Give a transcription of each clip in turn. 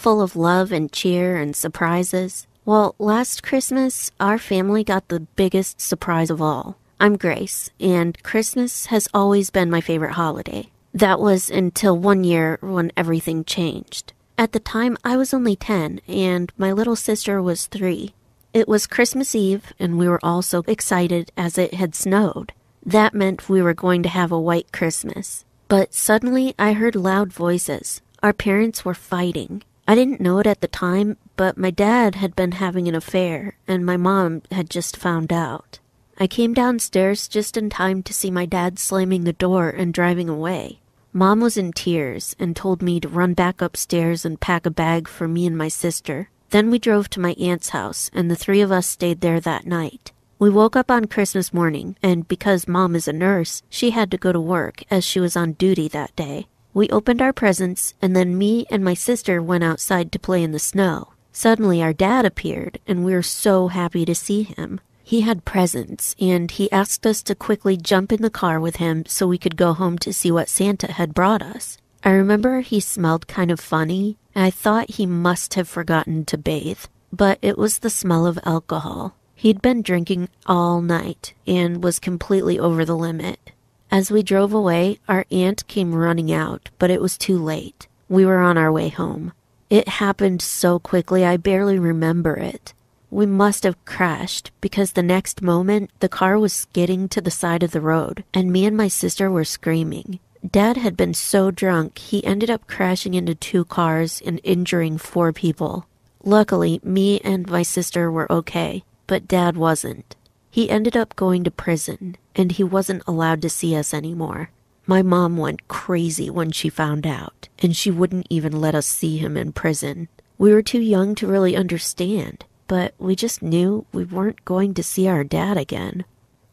full of love and cheer and surprises. Well, last Christmas, our family got the biggest surprise of all. I'm Grace, and Christmas has always been my favorite holiday. That was until one year when everything changed. At the time, I was only 10, and my little sister was 3. It was Christmas Eve, and we were all so excited as it had snowed. That meant we were going to have a white Christmas. But suddenly I heard loud voices. Our parents were fighting. I didn't know it at the time, but my dad had been having an affair, and my mom had just found out. I came downstairs just in time to see my dad slamming the door and driving away. Mom was in tears and told me to run back upstairs and pack a bag for me and my sister. Then we drove to my aunt's house, and the three of us stayed there that night. We woke up on Christmas morning, and because Mom is a nurse, she had to go to work as she was on duty that day. We opened our presents, and then me and my sister went outside to play in the snow. Suddenly, our dad appeared, and we were so happy to see him. He had presents, and he asked us to quickly jump in the car with him so we could go home to see what Santa had brought us. I remember he smelled kind of funny, and I thought he must have forgotten to bathe, but it was the smell of alcohol. He'd been drinking all night and was completely over the limit. As we drove away, our aunt came running out, but it was too late. We were on our way home. It happened so quickly I barely remember it. We must have crashed because the next moment the car was skidding to the side of the road and me and my sister were screaming. Dad had been so drunk, he ended up crashing into two cars and injuring four people. Luckily, me and my sister were okay, but Dad wasn't. He ended up going to prison, and he wasn't allowed to see us anymore. My mom went crazy when she found out, and she wouldn't even let us see him in prison. We were too young to really understand, but we just knew we weren't going to see our dad again.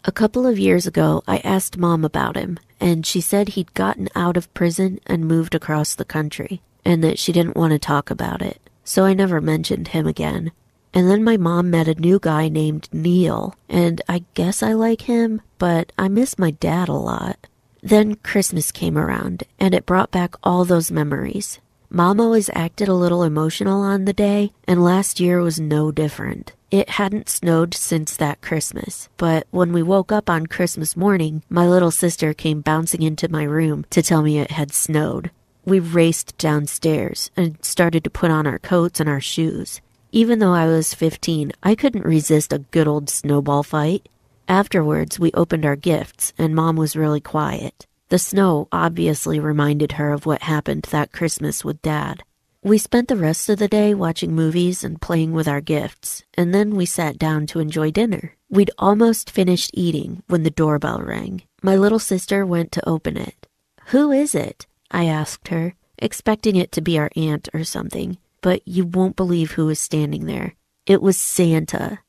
A couple of years ago, I asked mom about him, and she said he'd gotten out of prison and moved across the country, and that she didn't want to talk about it. So I never mentioned him again. And then my mom met a new guy named Neil, and I guess I like him, but I miss my dad a lot. Then Christmas came around, and it brought back all those memories. Mom always acted a little emotional on the day, and last year was no different. It hadn't snowed since that Christmas, but when we woke up on Christmas morning, my little sister came bouncing into my room to tell me it had snowed. We raced downstairs and started to put on our coats and our shoes. Even though I was 15, I couldn't resist a good old snowball fight. Afterwards, we opened our gifts, and Mom was really quiet. The snow obviously reminded her of what happened that Christmas with Dad. We spent the rest of the day watching movies and playing with our gifts, and then we sat down to enjoy dinner. We'd almost finished eating when the doorbell rang. My little sister went to open it. Who is it? I asked her, expecting it to be our aunt or something, but you won't believe who was standing there. It was Santa.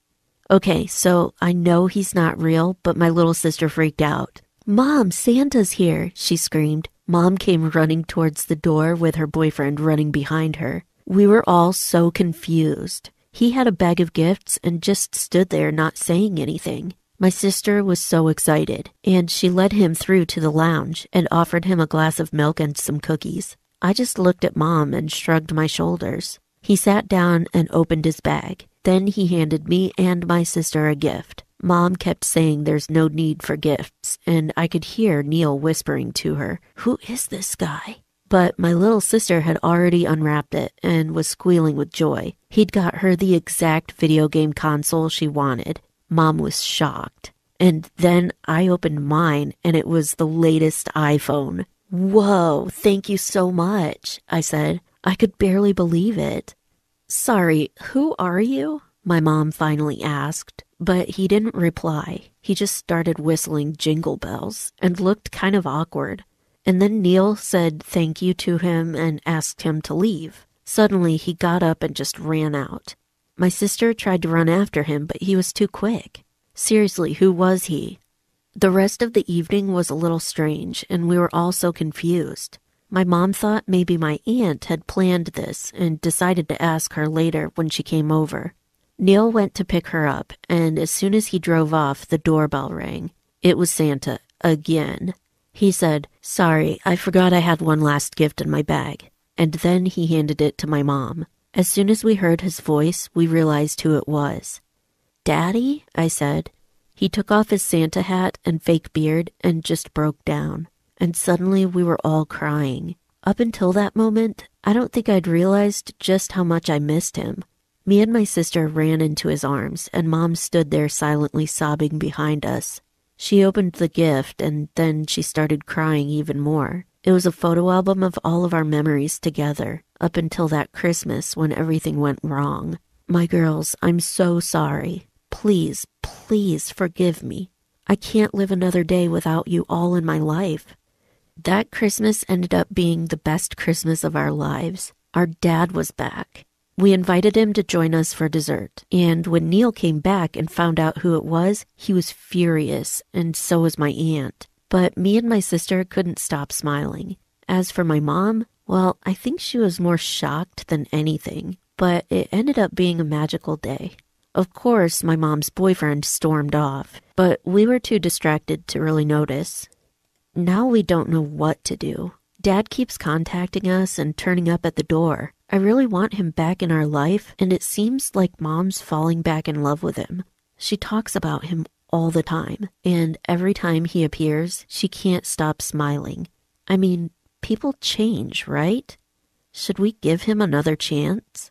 Okay, so I know he's not real, but my little sister freaked out. Mom, Santa's here, she screamed. Mom came running towards the door with her boyfriend running behind her. We were all so confused. He had a bag of gifts and just stood there not saying anything. My sister was so excited, and she led him through to the lounge and offered him a glass of milk and some cookies. I just looked at Mom and shrugged my shoulders. He sat down and opened his bag. Then he handed me and my sister a gift. Mom kept saying there's no need for gifts, and I could hear Neil whispering to her, Who is this guy? But my little sister had already unwrapped it and was squealing with joy. He'd got her the exact video game console she wanted. Mom was shocked. And then I opened mine, and it was the latest iPhone. Whoa, thank you so much, I said. I could barely believe it. Sorry, who are you? My mom finally asked. But he didn't reply. He just started whistling jingle bells and looked kind of awkward. And then Neil said thank you to him and asked him to leave. Suddenly, he got up and just ran out. My sister tried to run after him, but he was too quick. Seriously, who was he? The rest of the evening was a little strange, and we were all so confused. My mom thought maybe my aunt had planned this and decided to ask her later when she came over. Neil went to pick her up, and as soon as he drove off, the doorbell rang. It was Santa, again. He said, Sorry, I forgot I had one last gift in my bag. and then he handed it to my mom. As soon as we heard his voice, we realized who it was. Daddy? I said. He took off his Santa hat and fake beard and just broke down. And suddenly we were all crying. Up until that moment, I don't think I'd realized just how much I missed him. Me and my sister ran into his arms, and Mom stood there silently sobbing behind us. She opened the gift, and then she started crying even more. It was a photo album of all of our memories together, up until that Christmas when everything went wrong. My girls, I'm so sorry. Please, please forgive me. I can't live another day without you all in my life. That Christmas ended up being the best Christmas of our lives. Our dad was back. We invited him to join us for dessert, and when Neil came back and found out who it was, he was furious, and so was my aunt. But me and my sister couldn't stop smiling. As for my mom, well, I think she was more shocked than anything, but it ended up being a magical day. Of course, my mom's boyfriend stormed off, but we were too distracted to really notice. Now we don't know what to do. Dad keeps contacting us and turning up at the door. I really want him back in our life, and it seems like mom's falling back in love with him. She talks about him all the time, and every time he appears, she can't stop smiling. I mean, people change, right? Should we give him another chance?